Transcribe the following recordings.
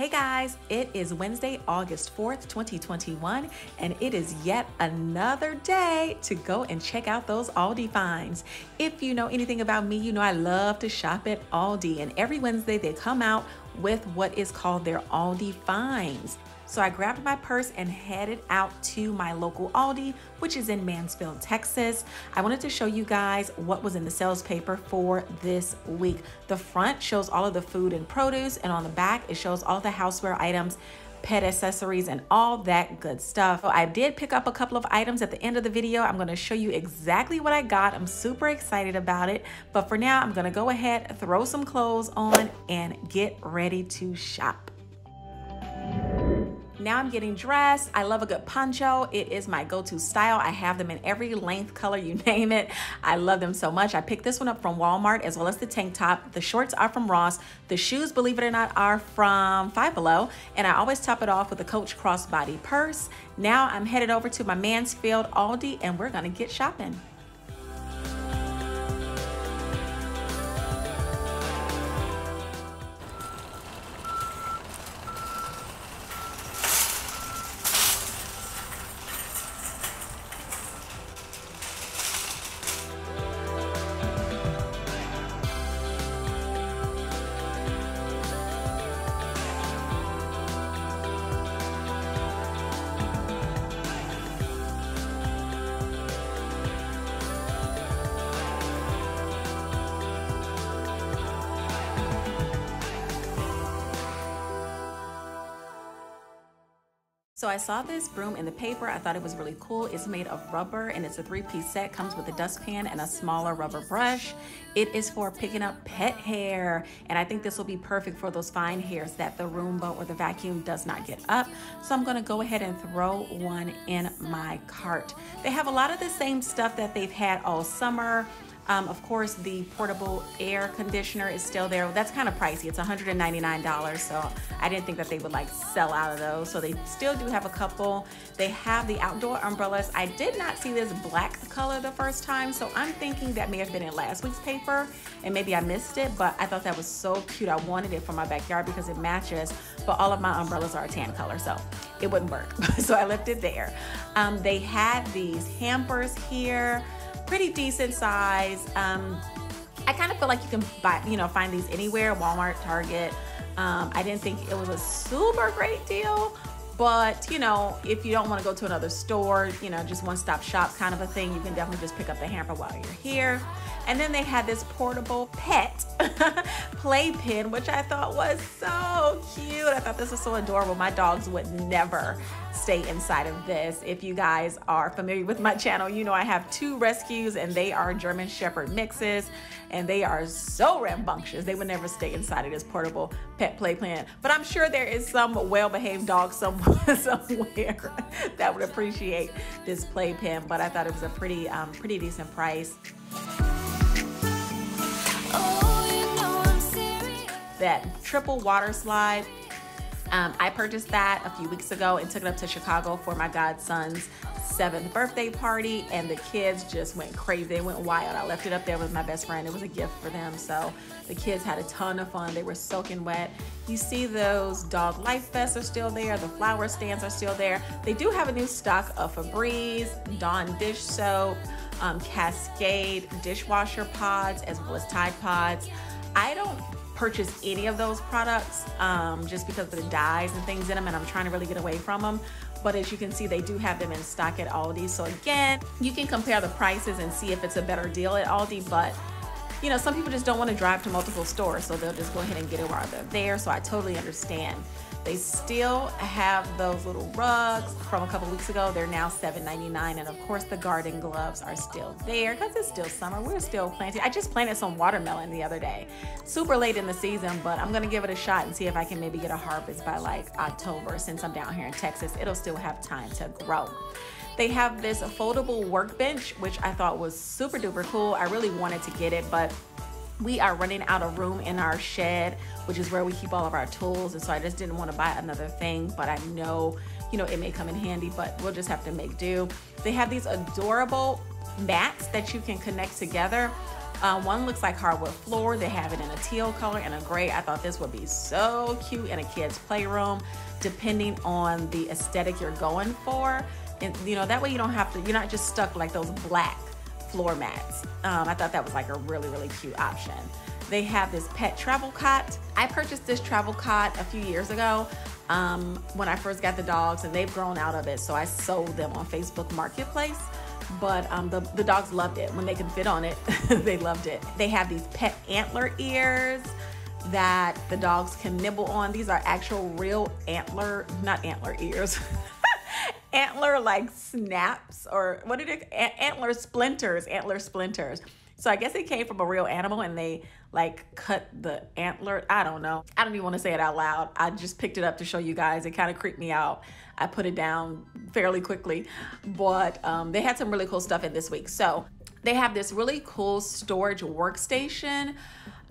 Hey guys, it is Wednesday, August 4th, 2021, and it is yet another day to go and check out those Aldi finds. If you know anything about me, you know I love to shop at Aldi, and every Wednesday they come out with what is called their Aldi finds. So I grabbed my purse and headed out to my local Aldi, which is in Mansfield, Texas. I wanted to show you guys what was in the sales paper for this week. The front shows all of the food and produce, and on the back, it shows all the houseware items pet accessories and all that good stuff. So I did pick up a couple of items at the end of the video. I'm gonna show you exactly what I got. I'm super excited about it. But for now, I'm gonna go ahead, throw some clothes on and get ready to shop. Now I'm getting dressed. I love a good poncho. It is my go-to style. I have them in every length, color, you name it. I love them so much. I picked this one up from Walmart as well as the tank top. The shorts are from Ross. The shoes, believe it or not, are from Five Below. And I always top it off with a Coach crossbody purse. Now I'm headed over to my Mansfield Aldi and we're gonna get shopping. So I saw this broom in the paper. I thought it was really cool. It's made of rubber and it's a three-piece set. Comes with a dustpan and a smaller rubber brush. It is for picking up pet hair. And I think this will be perfect for those fine hairs that the Roomba or the vacuum does not get up. So I'm gonna go ahead and throw one in my cart. They have a lot of the same stuff that they've had all summer. Um, of course, the portable air conditioner is still there. That's kind of pricey. It's $199, so I didn't think that they would like sell out of those. So they still do have a couple. They have the outdoor umbrellas. I did not see this black color the first time, so I'm thinking that may have been in last week's paper, and maybe I missed it, but I thought that was so cute. I wanted it for my backyard because it matches, but all of my umbrellas are a tan color, so it wouldn't work. so I left it there. Um, they had these hampers here pretty decent size. Um, I kind of feel like you can buy, you know, find these anywhere, Walmart, Target. Um, I didn't think it was a super great deal, but you know, if you don't want to go to another store, you know, just one stop shop kind of a thing, you can definitely just pick up the hamper while you're here. And then they had this portable pet playpen, which I thought was so cute. I thought this was so adorable. My dogs would never stay inside of this. If you guys are familiar with my channel, you know I have two rescues and they are German Shepherd mixes and they are so rambunctious. They would never stay inside of this portable pet play playpen. But I'm sure there is some well-behaved dog somewhere, somewhere that would appreciate this playpen. But I thought it was a pretty, um, pretty decent price. That triple water slide. Um, I purchased that a few weeks ago and took it up to Chicago for my godson's seventh birthday party, and the kids just went crazy. They went wild. I left it up there with my best friend. It was a gift for them. So the kids had a ton of fun. They were soaking wet. You see those dog life vests are still there. The flower stands are still there. They do have a new stock of Febreze, Dawn dish soap, um, Cascade dishwasher pods, as well as Tide pods. I don't purchase any of those products um, just because of the dyes and things in them and I'm trying to really get away from them. But as you can see, they do have them in stock at Aldi. So again, you can compare the prices and see if it's a better deal at Aldi. But you know, some people just don't want to drive to multiple stores, so they'll just go ahead and get it while they're there. So I totally understand. They still have those little rugs from a couple weeks ago. They're now $7.99. And of course, the garden gloves are still there because it's still summer. We're still planting. I just planted some watermelon the other day. Super late in the season, but I'm going to give it a shot and see if I can maybe get a harvest by like October since I'm down here in Texas. It'll still have time to grow. They have this foldable workbench, which I thought was super duper cool. I really wanted to get it, but we are running out of room in our shed, which is where we keep all of our tools. And so I just didn't want to buy another thing, but I know, you know, it may come in handy, but we'll just have to make do. They have these adorable mats that you can connect together. Uh, one looks like hardwood floor. They have it in a teal color and a gray. I thought this would be so cute in a kid's playroom, depending on the aesthetic you're going for. And you know, that way you don't have to, you're not just stuck like those black floor mats. Um, I thought that was like a really, really cute option. They have this pet travel cot. I purchased this travel cot a few years ago um, when I first got the dogs and they've grown out of it. So I sold them on Facebook Marketplace. But um, the, the dogs loved it. When they could fit on it, they loved it. They have these pet antler ears that the dogs can nibble on. These are actual real antler, not antler ears. antler like snaps or what did it antler splinters antler splinters so i guess it came from a real animal and they like cut the antler. I don't know. I don't even want to say it out loud. I just picked it up to show you guys. It kind of creeped me out. I put it down fairly quickly, but um, they had some really cool stuff in this week. So they have this really cool storage workstation.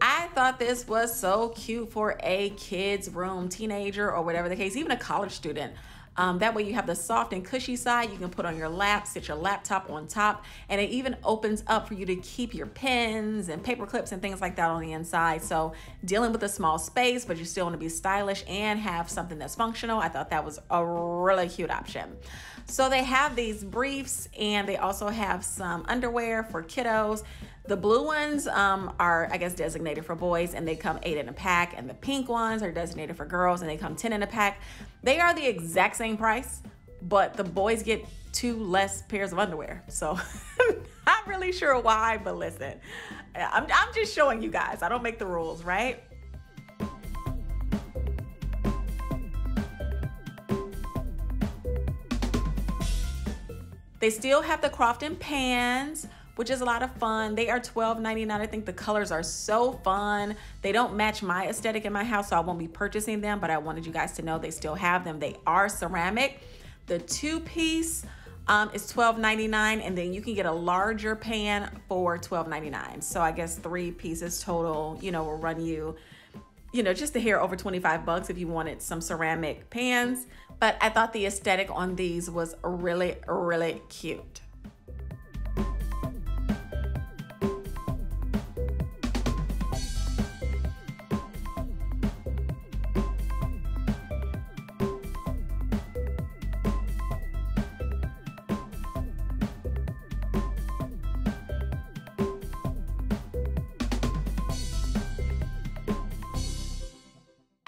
I thought this was so cute for a kid's room, teenager, or whatever the case, even a college student. Um, that way you have the soft and cushy side you can put on your lap, sit your laptop on top, and it even opens up for you to keep your pens and paper clips and things like that on the inside. So dealing with a small space, but you still want to be stylish and have something that's functional. I thought that was a really cute option. So they have these briefs and they also have some underwear for kiddos. The blue ones um, are, I guess, designated for boys and they come eight in a pack. And the pink ones are designated for girls and they come 10 in a pack. They are the exact same price, but the boys get two less pairs of underwear. So not really sure why, but listen, I'm, I'm just showing you guys. I don't make the rules, right? They still have the Crofton pans, which is a lot of fun. They are $12.99. I think the colors are so fun. They don't match my aesthetic in my house, so I won't be purchasing them, but I wanted you guys to know they still have them. They are ceramic. The two piece um, is $12.99 and then you can get a larger pan for $12.99. So I guess three pieces total, you know, will run you, you know, just a hair over 25 bucks if you wanted some ceramic pans. But I thought the aesthetic on these was really, really cute.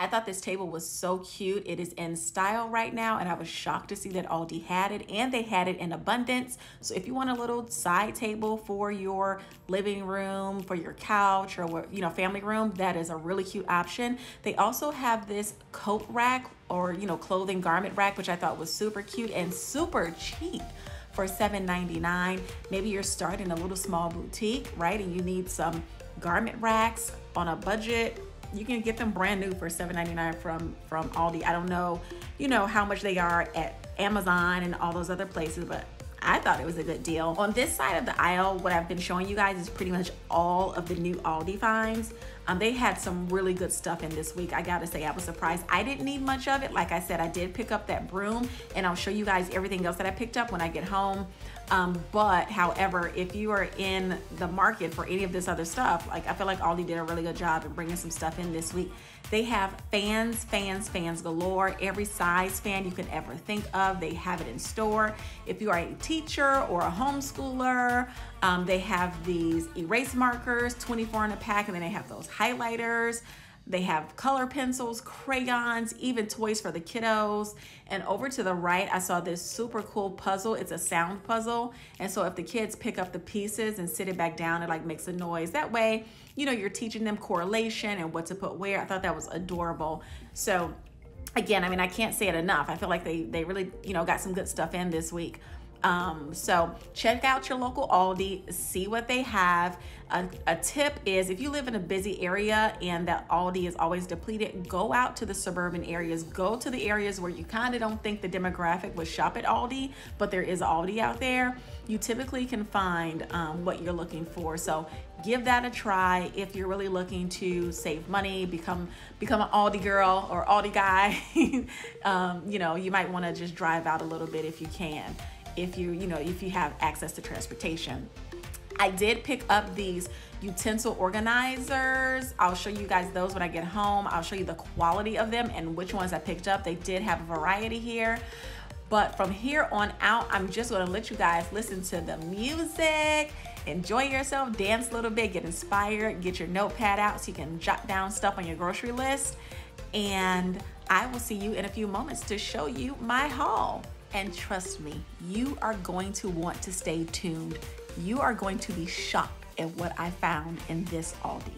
I thought this table was so cute. It is in style right now, and I was shocked to see that Aldi had it, and they had it in abundance. So if you want a little side table for your living room, for your couch, or you know, family room, that is a really cute option. They also have this coat rack or you know, clothing garment rack, which I thought was super cute and super cheap for $7.99. Maybe you're starting a little small boutique, right? And you need some garment racks on a budget you can get them brand new for $7.99 from from Aldi. I don't know, you know, how much they are at Amazon and all those other places, but I thought it was a good deal. On this side of the aisle, what I've been showing you guys is pretty much all of the new Aldi finds. Um, they had some really good stuff in this week. I gotta say, I was surprised. I didn't need much of it. Like I said, I did pick up that broom and I'll show you guys everything else that I picked up when I get home. Um, but however, if you are in the market for any of this other stuff, like I feel like Aldi did a really good job in bringing some stuff in this week. They have fans, fans, fans galore. Every size fan you can ever think of, they have it in store. If you are a teacher or a homeschooler, um, they have these erase markers, 24 in a pack, and then they have those highlighters. They have color pencils, crayons, even toys for the kiddos. And over to the right, I saw this super cool puzzle. It's a sound puzzle. And so if the kids pick up the pieces and sit it back down, it like makes a noise. That way, you know, you're teaching them correlation and what to put where. I thought that was adorable. So again, I mean, I can't say it enough. I feel like they, they really, you know, got some good stuff in this week. Um, so check out your local Aldi, see what they have. A, a, tip is if you live in a busy area and that Aldi is always depleted, go out to the suburban areas. Go to the areas where you kind of don't think the demographic would shop at Aldi, but there is Aldi out there. You typically can find um, what you're looking for. So give that a try if you're really looking to save money, become become an Aldi girl or Aldi guy. um, you know, you might want to just drive out a little bit if you can. If you, you know, if you have access to transportation. I did pick up these utensil organizers. I'll show you guys those when I get home. I'll show you the quality of them and which ones I picked up. They did have a variety here. But from here on out, I'm just gonna let you guys listen to the music, enjoy yourself, dance a little bit, get inspired, get your notepad out so you can jot down stuff on your grocery list. And I will see you in a few moments to show you my haul. And trust me, you are going to want to stay tuned. You are going to be shocked at what I found in this Aldi.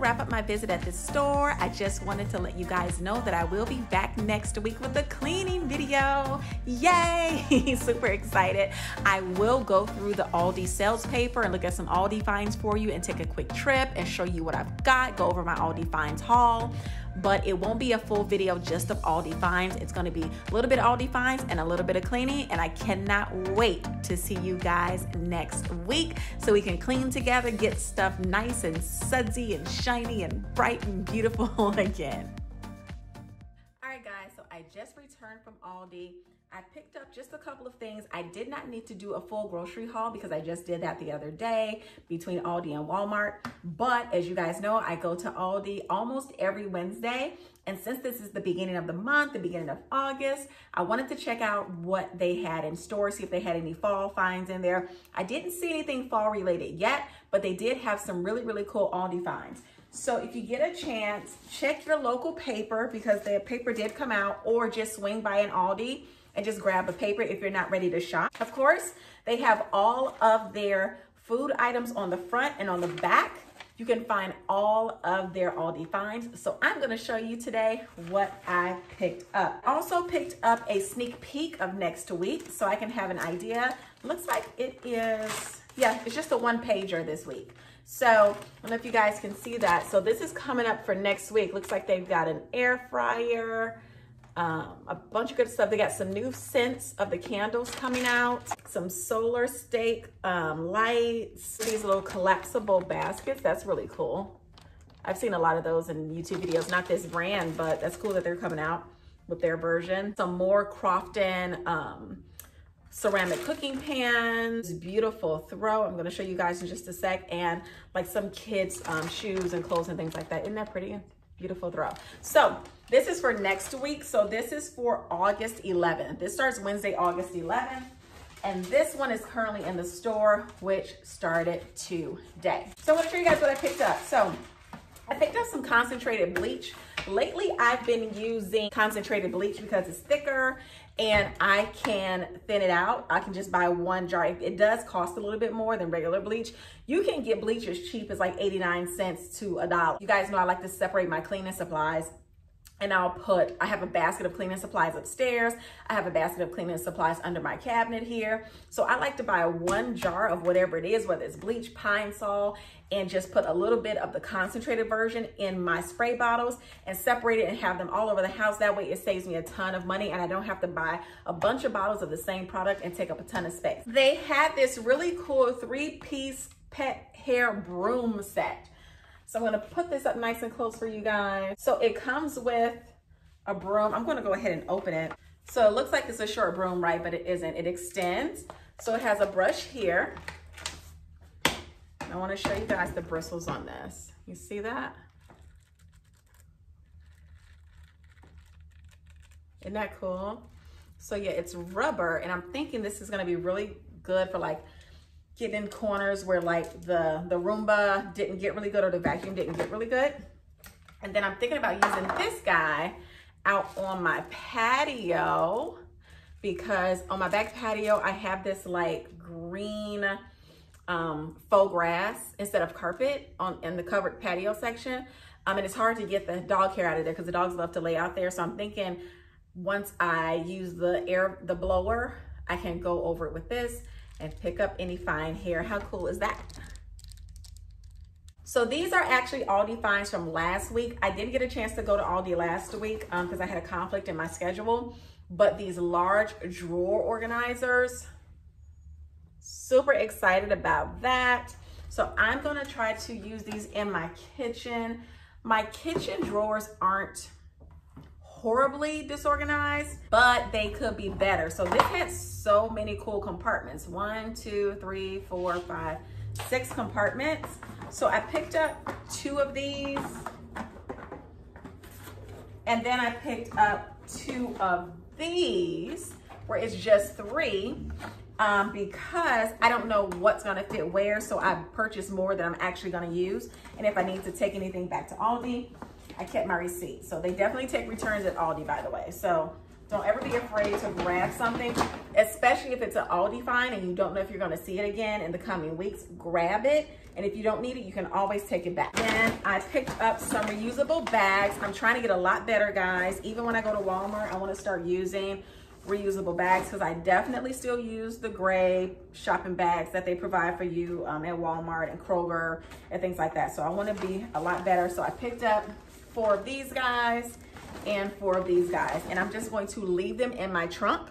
Wrap up my visit at the store, I just wanted to let you guys know that I will be back next week with a cleaning video. Yay! Super excited. I will go through the Aldi sales paper and look at some Aldi finds for you and take a quick trip and show you what I've got, go over my Aldi finds haul but it won't be a full video just of Aldi finds. It's gonna be a little bit of Aldi finds and a little bit of cleaning, and I cannot wait to see you guys next week so we can clean together, get stuff nice and sudsy and shiny and bright and beautiful again. All right, guys, so I just returned from Aldi. I picked up just a couple of things. I did not need to do a full grocery haul because I just did that the other day between Aldi and Walmart. But as you guys know, I go to Aldi almost every Wednesday. And since this is the beginning of the month, the beginning of August, I wanted to check out what they had in store, see if they had any fall finds in there. I didn't see anything fall related yet, but they did have some really, really cool Aldi finds. So if you get a chance, check your local paper because the paper did come out or just swing by an Aldi and just grab a paper if you're not ready to shop. Of course, they have all of their food items on the front and on the back. You can find all of their Aldi finds. So I'm gonna show you today what I picked up. Also picked up a sneak peek of next week so I can have an idea. Looks like it is, yeah, it's just a one pager this week. So I don't know if you guys can see that. So this is coming up for next week. Looks like they've got an air fryer, um, a bunch of good stuff. They got some new scents of the candles coming out, some solar stake um, lights, these little collapsible baskets. That's really cool. I've seen a lot of those in YouTube videos, not this brand, but that's cool that they're coming out with their version. Some more Crofton um, ceramic cooking pans, beautiful throw. I'm gonna show you guys in just a sec, and like some kids' um, shoes and clothes and things like that. Isn't that pretty? Beautiful throw. So this is for next week. So this is for August 11th. This starts Wednesday, August 11th. And this one is currently in the store, which started today. So I want to show you guys what I picked up. So I picked up some concentrated bleach. Lately, I've been using concentrated bleach because it's thicker and I can thin it out. I can just buy one jar. It does cost a little bit more than regular bleach. You can get bleach as cheap as like 89 cents to a dollar. You guys know I like to separate my cleaning supplies and I'll put, I have a basket of cleaning supplies upstairs. I have a basket of cleaning supplies under my cabinet here. So I like to buy one jar of whatever it is, whether it's bleach, Pine-Sol, and just put a little bit of the concentrated version in my spray bottles and separate it and have them all over the house. That way it saves me a ton of money and I don't have to buy a bunch of bottles of the same product and take up a ton of space. They had this really cool three-piece pet hair broom set. So I'm gonna put this up nice and close for you guys. So it comes with a broom. I'm gonna go ahead and open it. So it looks like it's a short broom, right? But it isn't, it extends. So it has a brush here. I wanna show you guys the bristles on this. You see that? Isn't that cool? So yeah, it's rubber and I'm thinking this is gonna be really good for like getting in corners where like the, the Roomba didn't get really good or the vacuum didn't get really good. And then I'm thinking about using this guy out on my patio because on my back patio, I have this like green um, faux grass instead of carpet on in the covered patio section. Um, and it's hard to get the dog hair out of there because the dogs love to lay out there. So I'm thinking once I use the air, the blower, I can go over it with this and pick up any fine hair. How cool is that? So these are actually Aldi finds from last week. I didn't get a chance to go to Aldi last week because um, I had a conflict in my schedule. But these large drawer organizers, super excited about that. So I'm gonna try to use these in my kitchen. My kitchen drawers aren't horribly disorganized, but they could be better. So this has so many cool compartments. One, two, three, four, five, six compartments. So I picked up two of these and then I picked up two of these where it's just three um, because I don't know what's gonna fit where. So I purchased more than I'm actually gonna use. And if I need to take anything back to Aldi, I kept my receipt. So they definitely take returns at Aldi, by the way. So Don't ever be afraid to grab something, especially if it's an Aldi find and you don't know if you're gonna see it again in the coming weeks. Grab it, and if you don't need it, you can always take it back. Then I picked up some reusable bags. I'm trying to get a lot better, guys. Even when I go to Walmart, I wanna start using reusable bags because I definitely still use the gray shopping bags that they provide for you um, at Walmart and Kroger and things like that. So I want to be a lot better. So I picked up four of these guys and four of these guys. And I'm just going to leave them in my trunk.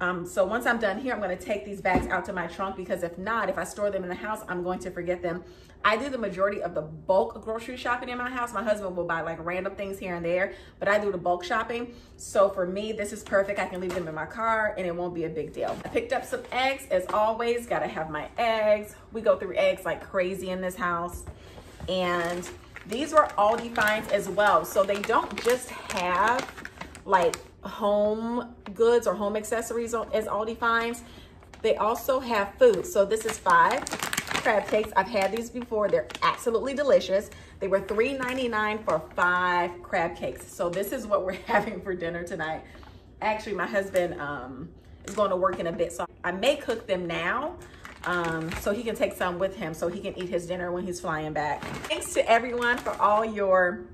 Um, so once I'm done here, I'm gonna take these bags out to my trunk because if not, if I store them in the house, I'm going to forget them. I do the majority of the bulk grocery shopping in my house. My husband will buy like random things here and there, but I do the bulk shopping. So for me, this is perfect. I can leave them in my car and it won't be a big deal. I picked up some eggs as always, gotta have my eggs. We go through eggs like crazy in this house. And these were Aldi finds as well. So they don't just have like home goods or home accessories as Aldi finds. They also have food. So this is five crab cakes. I've had these before. They're absolutely delicious. They were $3.99 for five crab cakes. So this is what we're having for dinner tonight. Actually, my husband um, is going to work in a bit. So I may cook them now um, so he can take some with him so he can eat his dinner when he's flying back. Thanks to everyone for all your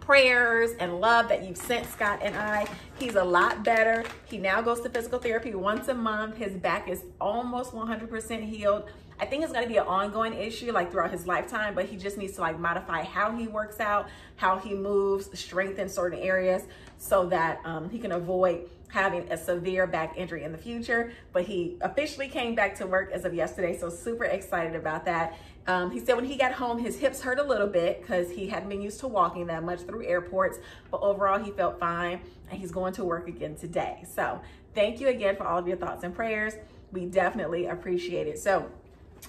prayers and love that you've sent Scott and I. He's a lot better. He now goes to physical therapy once a month. His back is almost 100% healed. I think it's going to be an ongoing issue like throughout his lifetime, but he just needs to like modify how he works out, how he moves, strengthen certain areas so that um, he can avoid having a severe back injury in the future. But he officially came back to work as of yesterday, so super excited about that. Um, he said when he got home, his hips hurt a little bit because he hadn't been used to walking that much through airports, but overall he felt fine and he's going to work again today. So thank you again for all of your thoughts and prayers. We definitely appreciate it. So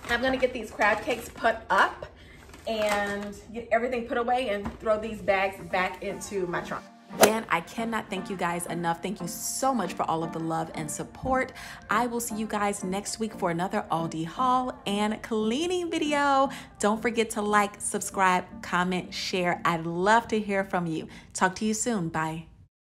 I'm gonna get these crab cakes put up and get everything put away and throw these bags back into my trunk. Again, I cannot thank you guys enough. Thank you so much for all of the love and support. I will see you guys next week for another Aldi haul and cleaning video. Don't forget to like, subscribe, comment, share. I'd love to hear from you. Talk to you soon. Bye.